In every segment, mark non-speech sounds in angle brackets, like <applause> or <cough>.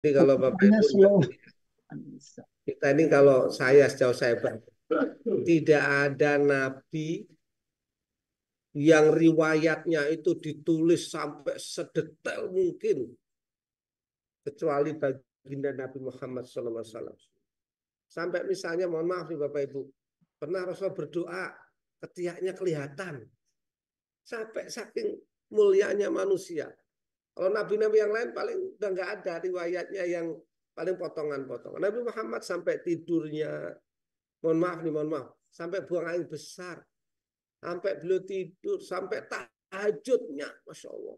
Jadi kalau Bapak Ibu kita ini kalau saya sejauh saya tidak ada nabi yang riwayatnya itu ditulis sampai sedetail mungkin kecuali baginda Nabi Muhammad SAW. Sampai misalnya mohon maaf nih Bapak Ibu, pernah Rasul berdoa ketiaknya kelihatan. Sampai saking mulianya manusia. Kalau nabi-nabi yang lain paling udah nggak ada riwayatnya yang paling potongan-potongan. Nabi Muhammad sampai tidurnya, mohon maaf nih, mohon maaf, sampai buang air besar, sampai beliau tidur, sampai tahajudnya, masya Allah.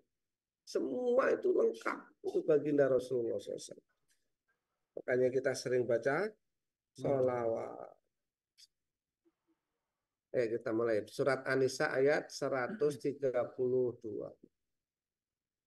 Semua itu lengkap itu baginda Rasulullah SAW. Makanya kita sering baca sholawat. Eh kita mulai surat An-Nisa ayat 132.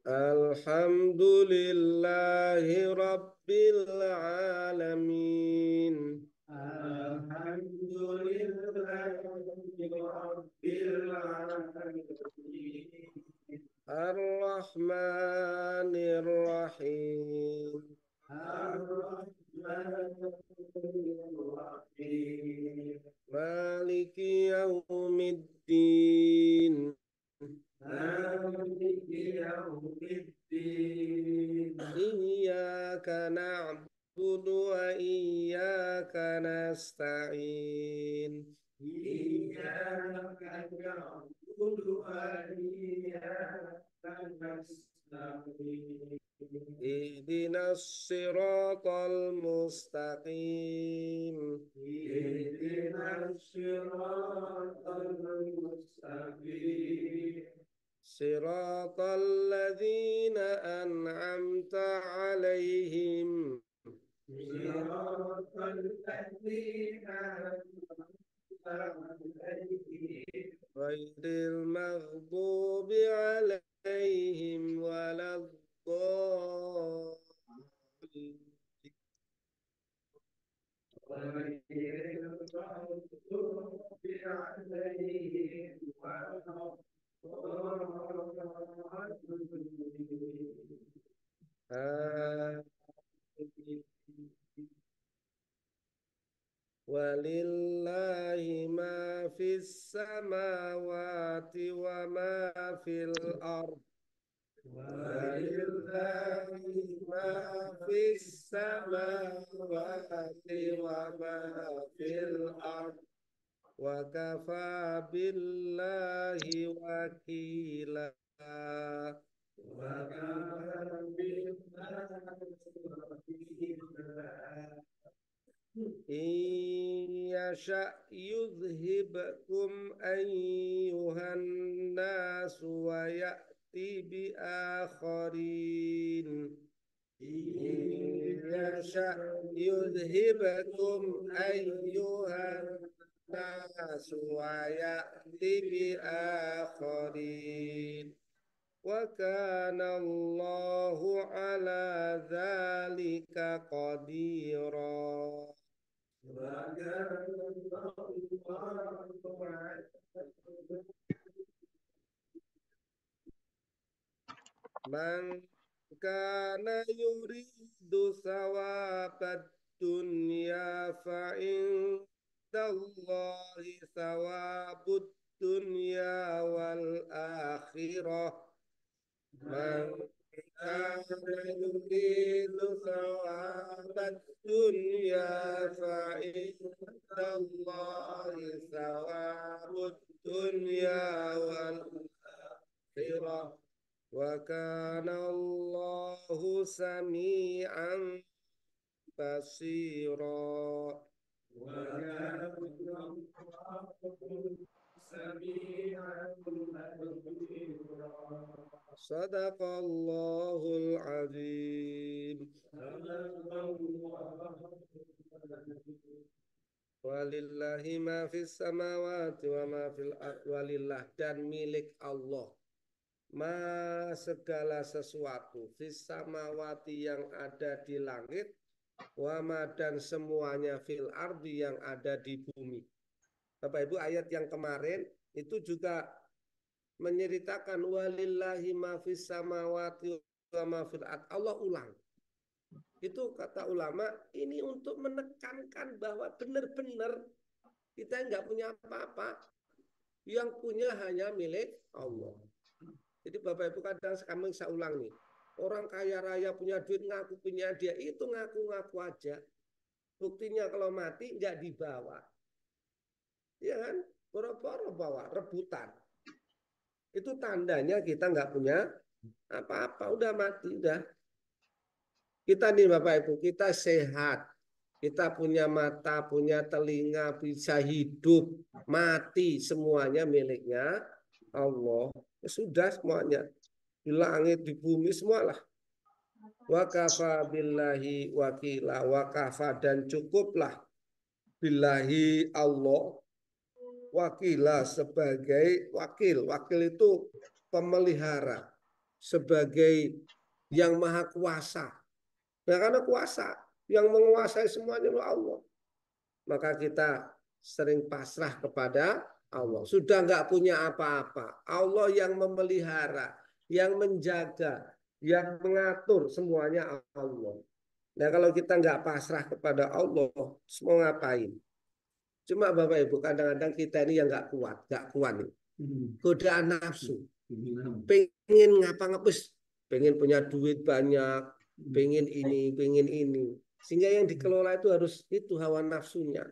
Bismillahirrahmanirrahim. Bismillahirrahmanirrahim. Alhamdulillahi Rabbil Alamin. Alhamdulillahi Rabbil Alamin. Ar-Rahmanir Rahim. Maliki اهدنا الصراط المستقيم. اهدنا الصراط المستقيم. صراط الذين أنعمت عليهم. صراط الذين أنعمت عليهم غير المغضوب عليهم ولا الضالين. Walillahi ma fis samawati wa ma fil ardh ولله ما في السماوات وما في الأرض وكفى بالله وكيلا وكفى بالله وكيلا إن يشأ يذهبكم أيها الناس ويأتي بآخرين. إن يشأ يذهبكم أيها الناس ويأتي بآخرين. وكان الله على ذلك قديرا. Man kana yuridu sawabad dunya fa indallahi sawabud dunya wal akhirah. Man kana yuridu sawabad dunya fa indallahi sawabud dunya wal akhirah. وكان الله سميعا بصيرا وكان الله صدق الله العظيم Walillahi ma fis samawati wa ma fil walillah dan milik Allah ma segala sesuatu fis samawati yang ada di langit wa ma dan semuanya fil ardi yang ada di bumi. Bapak Ibu ayat yang kemarin itu juga menceritakan walillahi ma fis samawati wa fil ard. Allah ulang. Itu kata ulama ini untuk menekankan bahwa benar-benar kita nggak punya apa-apa. Yang punya hanya milik Allah. Jadi Bapak Ibu kadang kami saya ulang nih. Orang kaya raya punya duit ngaku punya dia itu ngaku-ngaku aja. Buktinya kalau mati nggak dibawa. Ya kan? Boro-boro bawa rebutan. Itu tandanya kita nggak punya apa-apa. Udah mati, udah. Kita nih Bapak Ibu, kita sehat. Kita punya mata, punya telinga, bisa hidup, mati, semuanya miliknya Allah. Ya sudah semuanya. Di langit, di bumi, semualah. Wakafa billahi wakila, wakafa dan cukuplah billahi Allah wakila sebagai wakil. Wakil itu pemelihara. Sebagai yang maha kuasa. Nah, karena kuasa yang menguasai semuanya Allah. Maka kita sering pasrah kepada Allah. Sudah nggak punya apa-apa. Allah yang memelihara, yang menjaga, yang mengatur semuanya Allah. Nah kalau kita nggak pasrah kepada Allah, semua ngapain? Cuma Bapak Ibu kadang-kadang kita ini yang nggak kuat, nggak kuat nih. Godaan nafsu. Pengen ngapa-ngapus, pengen punya duit banyak, pengen ini, pengen ini. Sehingga yang dikelola itu harus itu hawa nafsunya.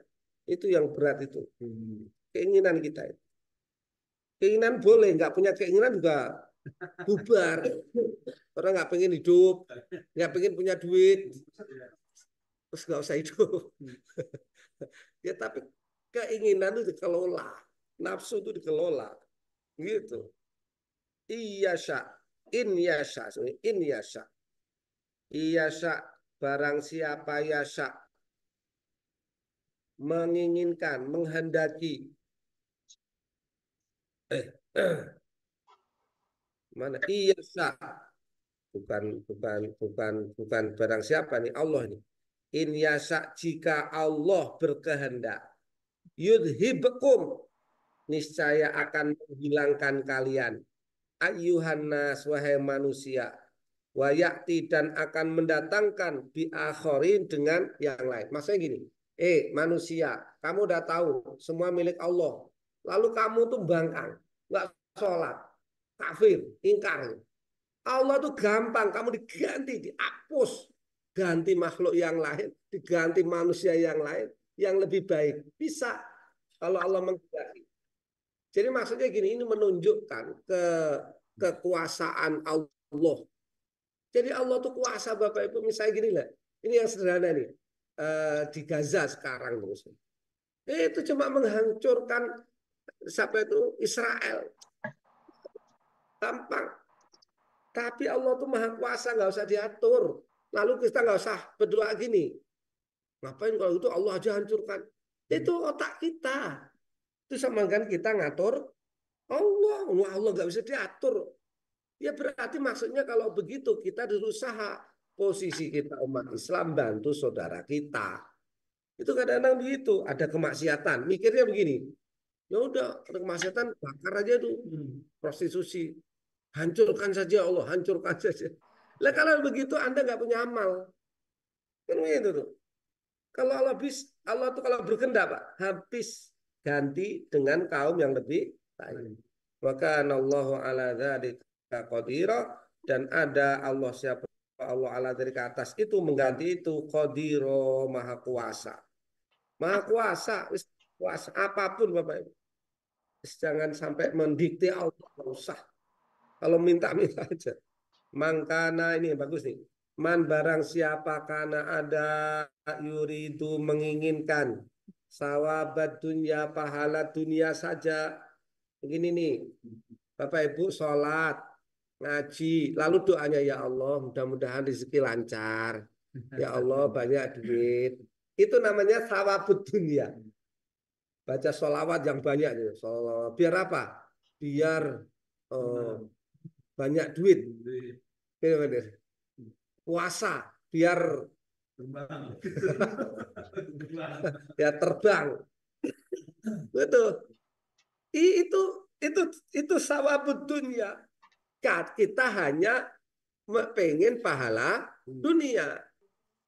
Itu yang berat itu. Keinginan kita itu. Keinginan boleh, nggak punya keinginan juga bubar. Orang nggak pengen hidup, nggak pengen punya duit, terus nggak usah hidup. <laughs> ya tapi keinginan itu dikelola, nafsu itu dikelola, gitu. Iya sya, in yasha, in yasha, iya sya, barang siapa yasha menginginkan, menghendaki. Eh, mana? Iya sah. Bukan bukan bukan bukan barang siapa nih Allah nih. In yasa jika Allah berkehendak yudhibkum niscaya akan menghilangkan kalian. Ayuhan nas wahai manusia wayakti dan akan mendatangkan bi dengan yang lain. Maksudnya gini eh manusia kamu udah tahu semua milik Allah lalu kamu tuh bangkang nggak sholat kafir, ingkar. Allah tuh gampang, kamu diganti, dihapus, ganti makhluk yang lain, diganti manusia yang lain, yang lebih baik. Bisa kalau Allah menghendaki. Jadi maksudnya gini, ini menunjukkan ke kekuasaan Allah. Jadi Allah tuh kuasa Bapak Ibu, misalnya gini lah. Ini yang sederhana nih. di Gaza sekarang itu cuma menghancurkan siapa itu Israel gampang. Tapi Allah tuh maha kuasa, nggak usah diatur. Lalu kita nggak usah berdoa gini. Ngapain kalau itu Allah aja hancurkan? Itu otak kita. Itu sama kan kita ngatur Allah. Allah nggak bisa diatur. Ya berarti maksudnya kalau begitu kita berusaha posisi kita umat Islam bantu saudara kita. Itu kadang-kadang begitu, ada kemaksiatan. Mikirnya begini, ya udah kemaksiatan bakar aja tuh prostitusi Hancurkan saja Allah, hancurkan <laughs> saja. Lah kalau begitu Anda nggak punya amal. Kan itu tuh. Kalau Allah bis, Allah tuh kalau berkehendak Pak, habis ganti dengan kaum yang lebih baik. Maka Allah ala dzalika qadira dan ada Allah siapa Allah ala dari ke atas itu mengganti itu qadiro maha kuasa. Maha kuasa, kuasa apa pun Bapak Ibu. Jangan sampai mendikte Allah, usah. Kalau minta-minta aja. Mangkana ini bagus nih. Man barang siapa karena ada yuridu menginginkan sawabat dunia pahala dunia saja Begini nih, Bapak Ibu sholat, ngaji, lalu doanya ya Allah mudah-mudahan rezeki lancar. Ya Allah banyak duit. Itu namanya sawabud dunia. Baca sholawat yang banyak nih. Sholawat. Biar apa? Biar oh, banyak duit. Puasa biar ya <laughs> terbang. Betul. Itu itu itu sawabud dunia. Kita hanya pengen pahala dunia.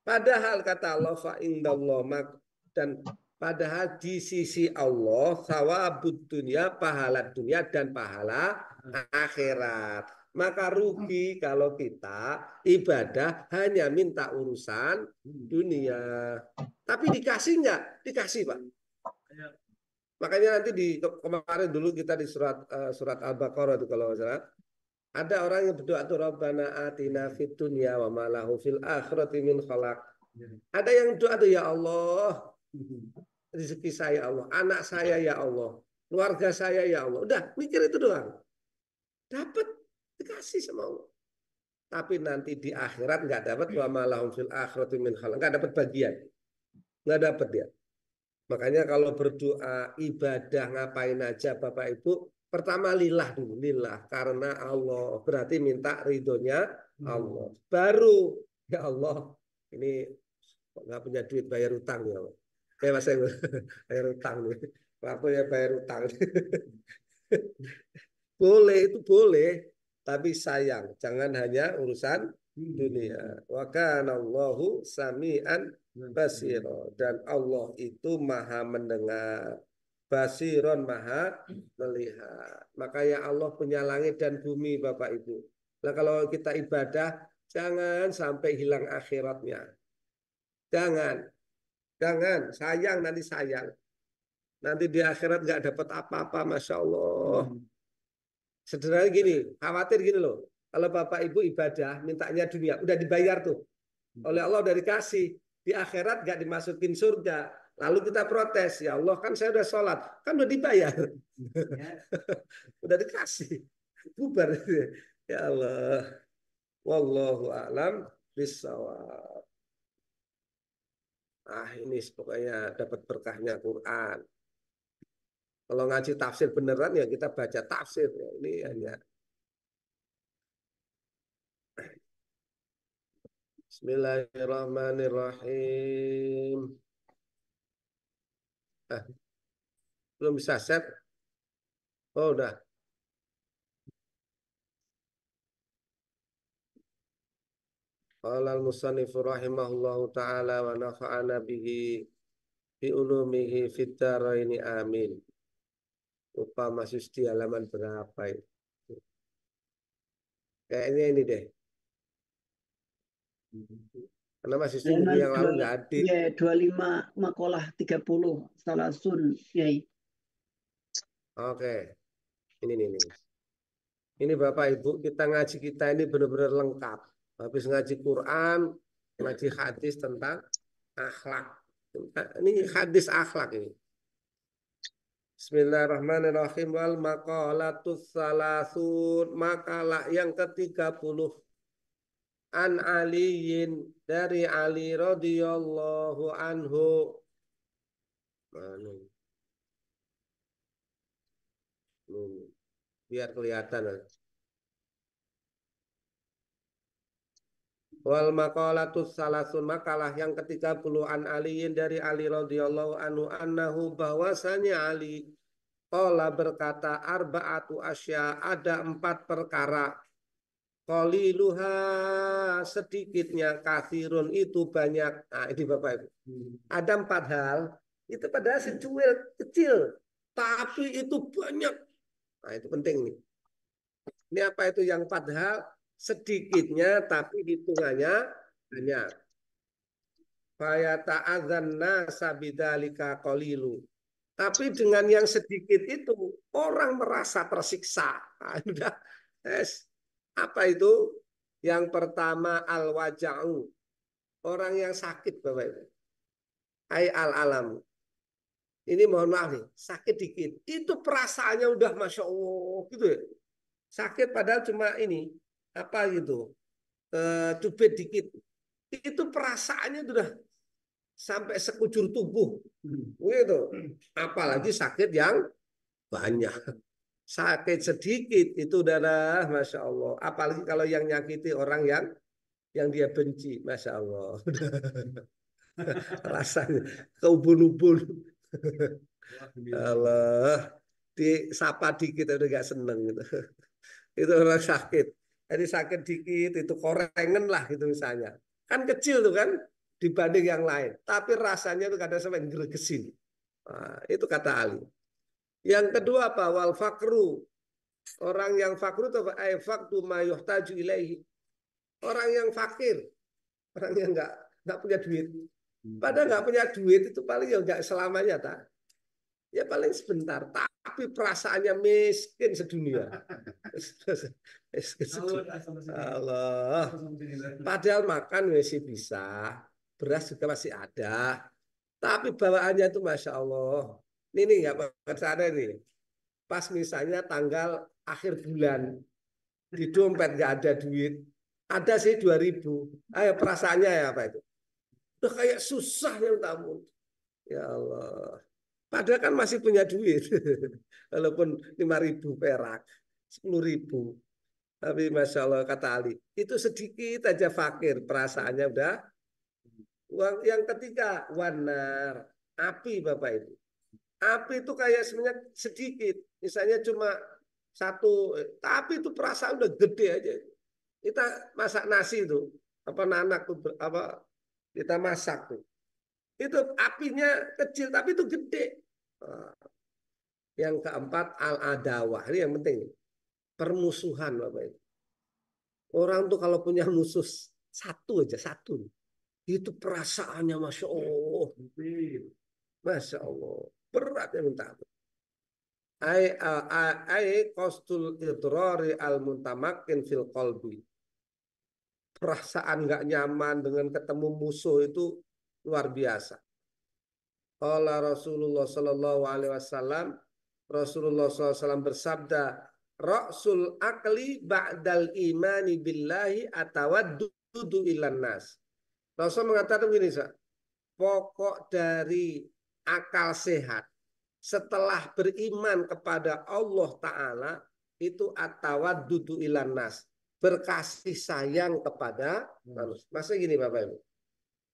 Padahal kata Allah fa dan padahal di sisi Allah sawabud dunia pahala dunia dan pahala akhirat. Maka rugi kalau kita ibadah hanya minta urusan dunia. Tapi dikasih nggak? Dikasih Pak. Makanya nanti di kemarin dulu kita di surat uh, surat Al-Baqarah itu kalau salah ada orang yang berdoa tuh Rabbana atina fid dunya wa ma lahu fil akhirati min khalaq. Ada yang doa tuh ya Allah rezeki saya Allah, anak saya ya Allah, keluarga saya ya Allah. Udah mikir itu doang. Dapat Dikasih sama Allah. Tapi nanti di akhirat nggak dapat wa malahum fil akhirati min khalaq. Nggak dapat bagian. Nggak dapat dia. Makanya kalau berdoa ibadah ngapain aja Bapak Ibu, pertama lillah dulu, lillah karena Allah. Berarti minta ridhonya Allah. Baru ya Allah, ini nggak punya duit bayar utang ya Allah. Ya Mas <laughs> bayar utang nih. Waktu ya bayar utang. <laughs> boleh itu boleh, tapi sayang jangan hanya urusan dunia. Wa kana Allahu samian basiro dan Allah itu maha mendengar. Basiron maha melihat. Makanya Allah punya langit dan bumi Bapak Ibu. Nah kalau kita ibadah jangan sampai hilang akhiratnya. Jangan jangan sayang nanti sayang nanti di akhirat nggak dapat apa-apa masya Allah hmm. Sederhana gini, khawatir gini loh. Kalau Bapak Ibu ibadah, mintanya dunia, udah dibayar tuh. Oleh Allah udah dikasih. Di akhirat gak dimasukin surga. Lalu kita protes, ya Allah kan saya udah sholat, kan udah dibayar. Ya. <laughs> udah dikasih. Bubar. <laughs> Ya Allah. Wallahu a'lam bisawab. Ah ini pokoknya dapat berkahnya Quran. Kalau ngaji tafsir beneran ya kita baca tafsir. Ya. Ini hanya Bismillahirrahmanirrahim. Ah, belum bisa set? Oh, udah. Qala al-musannifu rahimahullahu ta'ala wa nafa'ana bihi bi ulumihi fit amin. Lupa masih di halaman berapa itu. Kayaknya ini deh. Karena masih minggu yang lalu nggak ada. Ya, 25 makalah 30 sun Yai. Oke. Ini nih, nih. Ini Bapak Ibu, kita ngaji kita ini benar-benar lengkap. Habis ngaji Quran, ngaji hadis tentang akhlak. Ini hadis akhlak ini. Bismillahirrahmanirrahim wal maqalatus salasun makalah yang ke-30 an Aliin dari Ali radhiyallahu anhu Mana? Biar kelihatan. Wal maqalatus salasun makalah yang ketiga puluh an Aliin dari Ali radhiyallahu anhu annahu bahwasanya Ali Qala berkata arba'atu asya ada empat perkara Qaliluha sedikitnya kafirun itu banyak. Nah ini Bapak Ibu. Ada empat hal itu padahal secuil kecil tapi itu banyak. Nah itu penting nih. Ini apa itu yang empat hal? Sedikitnya tapi hitungannya banyak. Fayata azanna sabidalika qalilu. Tapi dengan yang sedikit itu orang merasa tersiksa. <laughs> Yes. Apa itu? Yang pertama al-waja'u. Orang yang sakit Bapak Ibu. Ai al-alam. ini mohon maaf nih, sakit dikit. Itu perasaannya udah masya Allah gitu ya. Sakit padahal cuma ini apa gitu, e, cubit dikit. Itu perasaannya udah sampai sekujur tubuh, gitu. Apalagi sakit yang banyak. Sakit sedikit itu udah masya Allah. Apalagi kalau yang nyakiti orang yang yang dia benci, masya Allah. <laughs> Rasanya keubun-ubun. Allah disapa dikit udah gak seneng gitu. <laughs> itu orang sakit. Jadi sakit dikit itu korengan lah gitu misalnya. Kan kecil tuh kan dibanding yang lain. Tapi rasanya itu kadang sampai gregesin. Nah, itu kata Ali. Yang kedua apa? Wal fakru. Orang yang fakru itu apa? faktu mayuhtaju ilaihi. Orang yang fakir. Orang yang nggak nggak punya duit. Padahal nggak punya duit itu paling ya nggak selamanya tak. Ya paling sebentar. Tapi perasaannya miskin sedunia. <laughs> Allah. Padahal makan masih bisa. Beras juga masih ada. Tapi bawaannya itu Masya Allah. Ini nih nggak percaya nih. Pas misalnya tanggal akhir bulan. Di dompet nggak ada duit. Ada sih 2000. Ayo perasaannya ya apa itu? Udah kayak susah yang tamu. Ya Allah. Padahal kan masih punya duit. <laughs> Walaupun 5 ribu perak. 10 ribu. Tapi Masya Allah kata Ali. Itu sedikit aja fakir. Perasaannya udah. Uang yang ketiga. Wanar. Api Bapak Ibu. Api itu kayak sebenarnya sedikit. Misalnya cuma satu. Tapi itu perasaan udah gede aja. Kita masak nasi itu. Apa nanak tuh. Apa kita masak tuh. Itu apinya kecil tapi itu gede. Yang keempat al-adawah. Ini yang penting. Permusuhan Bapak itu. Orang tuh kalau punya musuh satu aja, satu. Itu perasaannya Masya Allah. Masya Allah. Berat yang minta Ai ai kostul idrari al muntamakin fil qalbi perasaan nggak nyaman dengan ketemu musuh itu luar biasa. Qala Rasulullah Sallallahu Alaihi Wasallam Rasulullah SAW bersabda Rasul akli ba'dal imani billahi atawaddudu ilan nas. Rasul mengatakan begini, pokok dari akal sehat setelah beriman kepada Allah Ta'ala itu atawaddudu ilan nas berkasih sayang kepada hmm. manusia. Masa gini Bapak Ibu.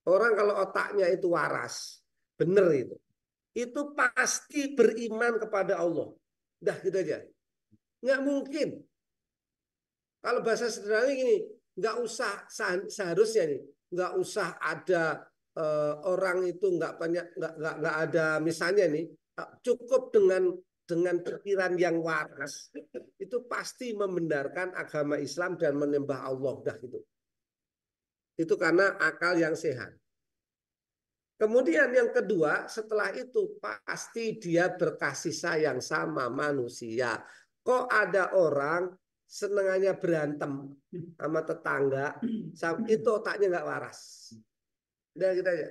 Orang kalau otaknya itu waras, benar itu. Itu pasti beriman kepada Allah. Dah gitu aja. Nggak mungkin. Kalau bahasa sederhana gini, nggak usah seharusnya nih, nggak usah ada uh, orang itu nggak banyak nggak nggak nggak ada misalnya nih, cukup dengan dengan pikiran yang waras itu pasti membenarkan agama Islam dan menyembah Allah dah itu. Itu karena akal yang sehat. Kemudian yang kedua, setelah itu pasti dia berkasih sayang sama manusia. Kok ada orang senengannya berantem sama tetangga, itu otaknya nggak waras. Udah kita aja.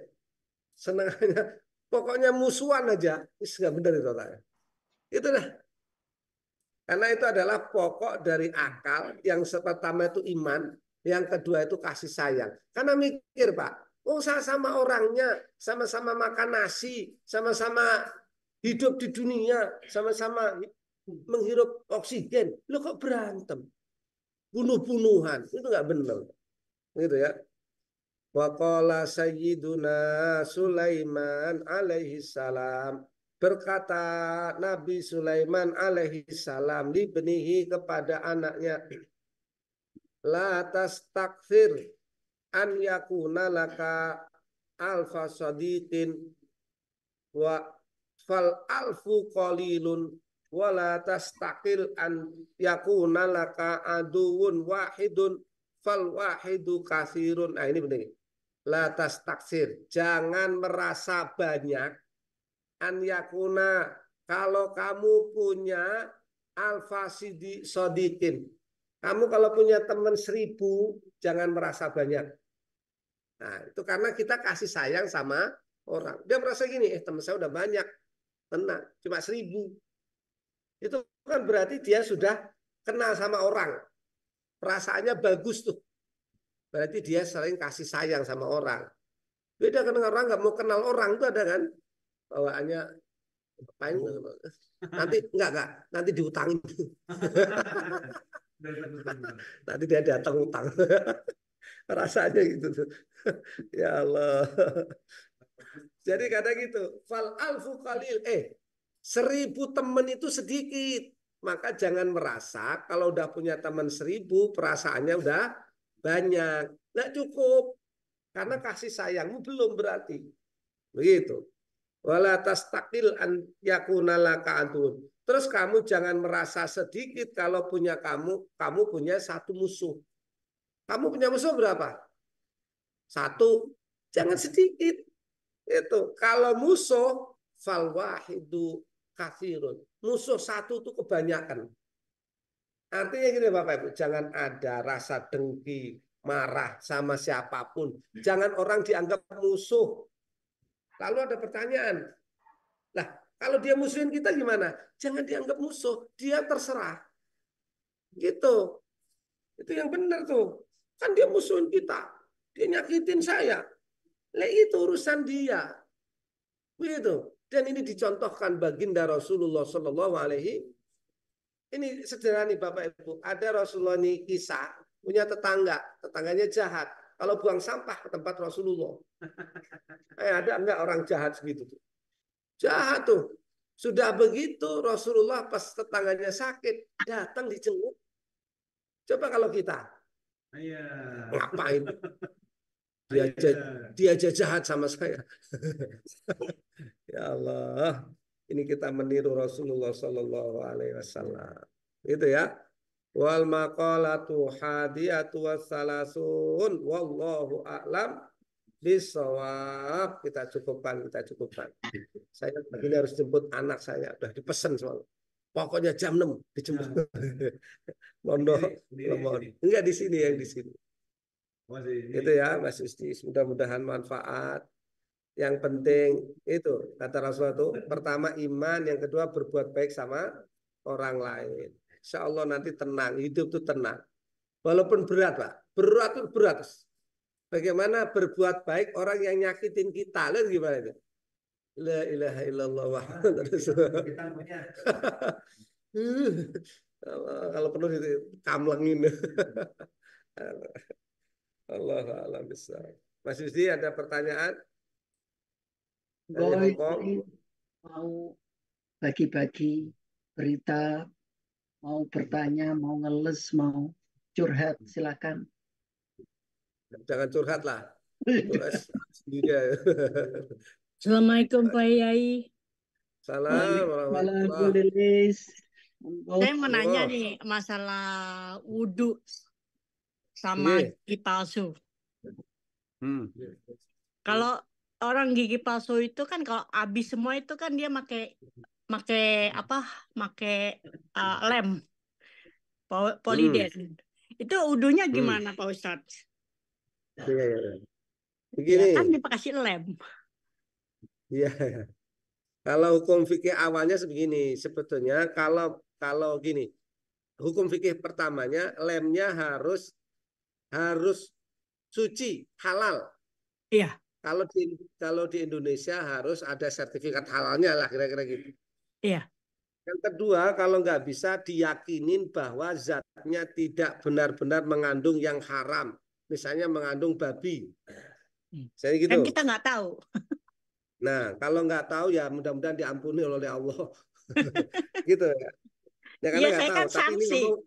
Senengannya, pokoknya musuhan aja, ini nggak benar itu otaknya. Itulah. Karena itu adalah pokok dari akal. Yang pertama itu iman. Yang kedua itu kasih sayang. Karena mikir Pak. Oh sama orangnya. Sama-sama makan nasi. Sama-sama hidup di dunia. Sama-sama menghirup oksigen. Lo kok berantem? Bunuh-bunuhan. Itu nggak benar. Gitu ya. Waqala Sayyiduna Sulaiman alaihi salam Berkata Nabi Sulaiman alaihi salam dibenihi kepada anaknya. La tastakfir an yakuna laka alfa sadiqin wa fal alfu qalilun wala tastakil an yakuna laka aduun wahidun fal wahidu kasirun. Nah ini penting. La tastaksir. Jangan merasa banyak an yakuna kalau kamu punya alfa sodikin. Kamu kalau punya teman seribu, jangan merasa banyak. Nah, itu karena kita kasih sayang sama orang. Dia merasa gini, eh teman saya udah banyak. tenang cuma seribu. Itu kan berarti dia sudah kenal sama orang. Perasaannya bagus tuh. Berarti dia sering kasih sayang sama orang. Beda kan orang nggak mau kenal orang tuh ada kan? Bawaannya ngapain? Nanti enggak enggak nanti diutangin <laughs> nanti dia datang utang. <laughs> Rasanya gitu. <laughs> Ya Allah. <laughs> Jadi kata gitu fal alfu kalil eh seribu teman itu sedikit. Maka jangan merasa kalau udah punya teman seribu perasaannya udah banyak. Nggak cukup. Karena kasih sayangmu belum berarti. Begitu. Wala tastakil an yakunalaka antun. Terus kamu jangan merasa sedikit kalau punya kamu, kamu punya satu musuh. Kamu punya musuh berapa? Satu. Jangan sedikit. Itu kalau musuh fal wahidu kafirun. Musuh satu itu kebanyakan. Artinya gini Bapak Ibu, jangan ada rasa dengki, marah sama siapa pun. Jangan orang dianggap musuh. Lalu ada pertanyaan. Kalau dia musuhin kita gimana? Jangan dianggap musuh, dia terserah. Gitu. Itu yang benar tuh. Kan dia musuhin kita. Dia nyakitin saya. Lah itu urusan dia. Begitu. Dan ini dicontohkan baginda Rasulullah Shallallahu Alaihi. Ini sederhana nih Bapak Ibu. Ada Rasulullah ini kisah punya tetangga, tetangganya jahat. Kalau buang sampah ke tempat Rasulullah, <laughs> Eh, ada enggak orang jahat segitu tuh? Jahat tuh. Sudah begitu Rasulullah pas tetangganya sakit datang dijenguk. Coba kalau kita, Iya. ngapain? <laughs> Dia aja, dia aja jahat sama saya. <laughs> ya Allah, ini kita meniru Rasulullah Shallallahu Alaihi Wasallam. Itu ya. Wal maqalatu hadiyatu wassalasun wallahu a'lam bisawab. Kita cukupkan kita cukupkan. Saya begini harus jemput anak saya. Udah dipesan soal pokoknya jam 6 dijemput. <laughs> Mondok enggak di sini yang di sini. Itu ya Mas Yusti mudah-mudahan manfaat. Yang penting itu kata Rasulullah itu pertama iman yang kedua berbuat baik sama orang lain. Insya Allah nanti tenang hidup itu tenang. Walaupun berat Pak. Berat itu berat Bagaimana berbuat baik orang yang nyakitin kita. Lihat gimana itu? La ilaha illallah wa Kalau perlu kamlengin. Allah alam besar. Mas Yusdi ada pertanyaan? Boy, mau bagi-bagi berita, mau bertanya, mau ngeles, mau curhat, silakan. Jangan curhat lah. <laughs> Assalamualaikum Pak Yai. Salam warahmatullahi Saya mau nanya nih masalah wudhu sama yeah. gigi palsu. Hmm. Kalau orang gigi palsu itu kan kalau habis semua itu kan dia pakai pakai apa? Pakai uh, lem poliden. Hmm. Itu wudhunya gimana hmm. Pak Ustadz? Iya, iya, iya. Begini. Ya, kan dikasih lem. Iya. Kalau hukum fikih awalnya sebegini, sebetulnya kalau kalau gini, hukum fikih pertamanya lemnya harus harus suci, halal. Iya. Kalau di kalau di Indonesia harus ada sertifikat halalnya lah kira-kira gitu. Iya. Yang kedua, kalau nggak bisa diyakinin bahwa zatnya tidak benar-benar mengandung yang haram misalnya mengandung babi. Hmm. Saya gitu. Kan kita nggak tahu. Nah, kalau nggak tahu ya mudah-mudahan diampuni oleh Allah. <laughs> gitu ya. Ya karena ya, nggak tahu. Kan Tapi ini ngomong,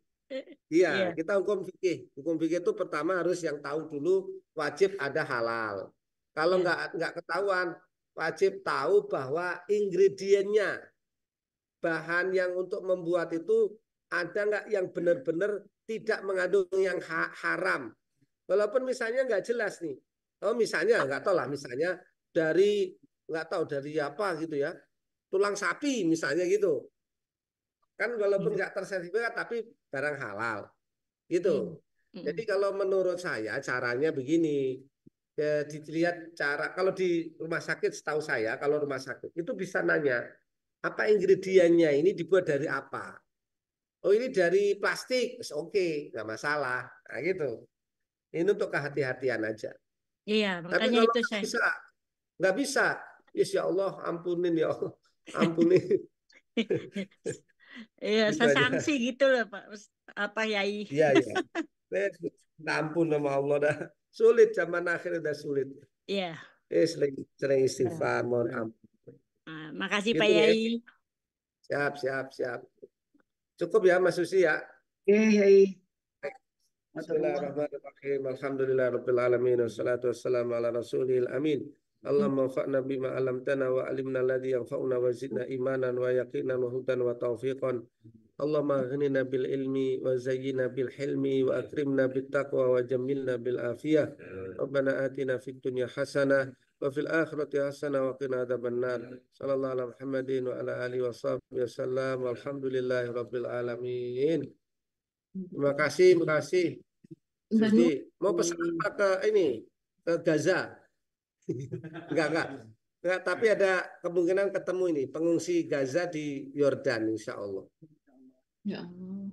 iya, ya. kita hukum fikih. Hukum fikih itu pertama harus yang tahu dulu wajib ada halal. Kalau ya. nggak nggak ketahuan, wajib tahu bahwa ingredientnya, bahan yang untuk membuat itu ada nggak yang benar-benar tidak mengandung yang ha haram. Walaupun misalnya nggak jelas nih. Oh misalnya nggak tahu lah misalnya dari nggak tahu dari apa gitu ya. Tulang sapi misalnya gitu. Kan walaupun nggak tersertifikat tapi barang halal. Gitu. Hmm. Jadi kalau menurut saya caranya begini. Ya, dilihat cara kalau di rumah sakit setahu saya kalau rumah sakit itu bisa nanya apa ingredientnya ini dibuat dari apa? Oh ini dari plastik. Oke okay, nggak masalah. Nah gitu ini untuk kehati-hatian aja iya tapi makanya kalau itu nggak saya bisa nggak bisa yes ya Allah ampunin ya Allah <laughs> ampunin Iya, Gitu aja. sesanksi gitu loh Pak. Apa Yai? iya iya minta ampun sama Allah dah sulit zaman akhir udah sulit Iya. eh sering sering istighfar mohon ampun Nah, makasih Gitu Pak ya. Yai. siap siap siap cukup ya Mas Susi ya Oke, Yai. Bismillahirrahmanirrahim. Alhamdulillahirabbil alamin wassalatu wassalamu ala rasulil amin. Allahumma anfa'na bima 'allamtana wa 'allimna alladhi yanfa'una wa zidna imanan wa yaqinan wa hudan wa taufiqan. Allahumma aghnina bil ilmi wa zayyina bil hilmi wa akrimna bit taqwa wa jammilna bil afiyah. Rabbana atina fid dunya hasanah wa fil akhirati hasanah wa qina adzabannar. Sallallahu ala Muhammadin wa ala alihi wa sahbihi wasallam. Walhamdulillahi rabbil alamin. Terima kasih, terima kasih. Susi, mau pesan apa ke ini ke Gaza? Enggak, enggak. Enggak, tapi ada kemungkinan ketemu ini pengungsi Gaza di Yordan insya Allah. Ya Allah.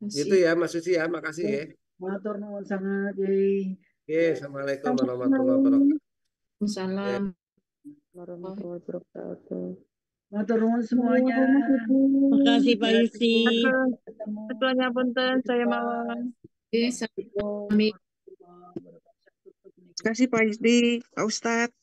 Gitu ya Mas Susi ya, makasih ya. Matur nuwun sangat, Yai. Oke, Assalamualaikum warahmatullahi wabarakatuh. Salam. warahmatullahi wabarakatuh. Matur nuwun semuanya. Makasih Pak Yusi. Ketuanya punten saya mawon. Terima kasih Pak Yusdi, Pak Ustadz.